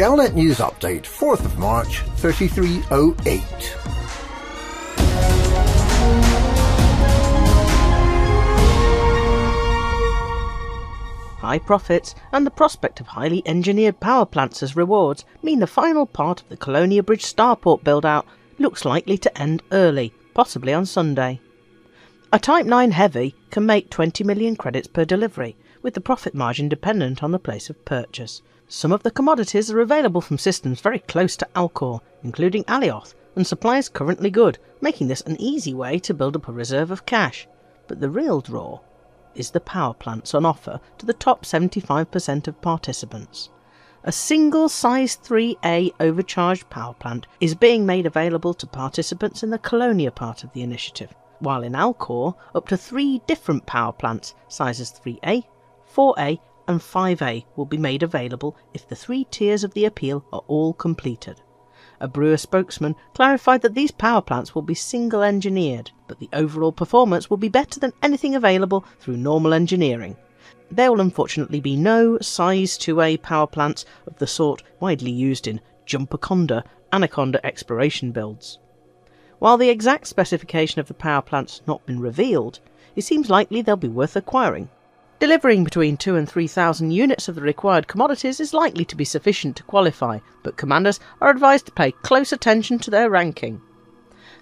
Galnet News Update, 4th of March, 3308. High profits and the prospect of highly engineered power plants as rewards mean the final part of the Colonia Bridge starport build out looks likely to end early, possibly on Sunday. A Type 9 Heavy can make 20 million credits per delivery, with the profit margin dependent on the place of purchase. Some of the commodities are available from systems very close to Alcor, including Alioth, and supply is currently good, making this an easy way to build up a reserve of cash. But the real draw is the power plants on offer to the top 75% of participants. A single size 3A overcharged power plant is being made available to participants in the Colonia part of the initiative, while in Alcor, up to three different power plants, sizes 3A, 4A, and 5A, will be made available if the three tiers of the appeal are all completed. A Brewer spokesman clarified that these power plants will be single engineered, but the overall performance will be better than anything available through normal engineering. There will unfortunately be no size 2A power plants of the sort widely used in Jumperconda, Anaconda exploration builds. While the exact specification of the power plants not been revealed, it seems likely they'll be worth acquiring. Delivering between 2 and 3,000 units of the required commodities is likely to be sufficient to qualify, but commanders are advised to pay close attention to their ranking.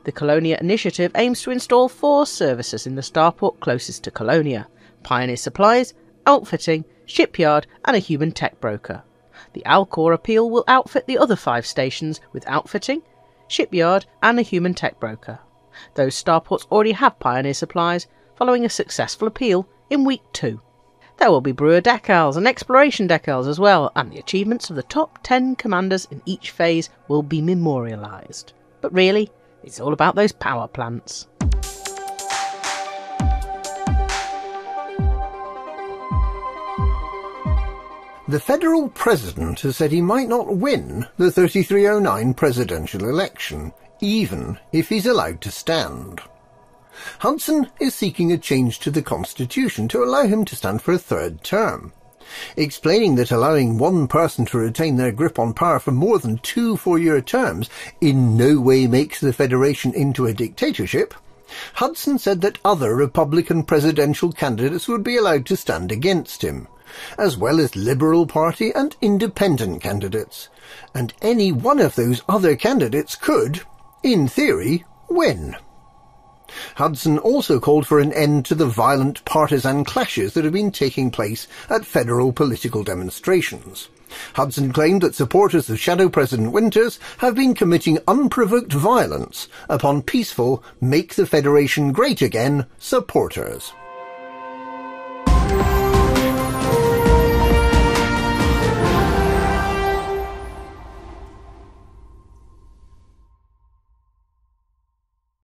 The Colonia initiative aims to install four services in the starport closest to Colonia Pioneer Supplies, Outfitting, Shipyard, and a human tech broker. The Alcor appeal will outfit the other five stations with outfitting, shipyard, and a human tech broker. Those starports already have Pioneer supplies following a successful appeal in week two. There will be brewer decals and exploration decals as well, and the achievements of the top 10 commanders in each phase will be memorialised. But really, it's all about those power plants. The federal president has said he might not win the 3309 presidential election, even if he's allowed to stand. Hudson is seeking a change to the constitution to allow him to stand for a third term. Explaining that allowing one person to retain their grip on power for more than two four-year terms in no way makes the Federation into a dictatorship, Hudson said that other Republican presidential candidates would be allowed to stand against him as well as Liberal Party and independent candidates, and any one of those other candidates could, in theory, win. Hudson also called for an end to the violent partisan clashes that have been taking place at federal political demonstrations. Hudson claimed that supporters of Shadow President Winters have been committing unprovoked violence upon peaceful Make the Federation Great Again supporters.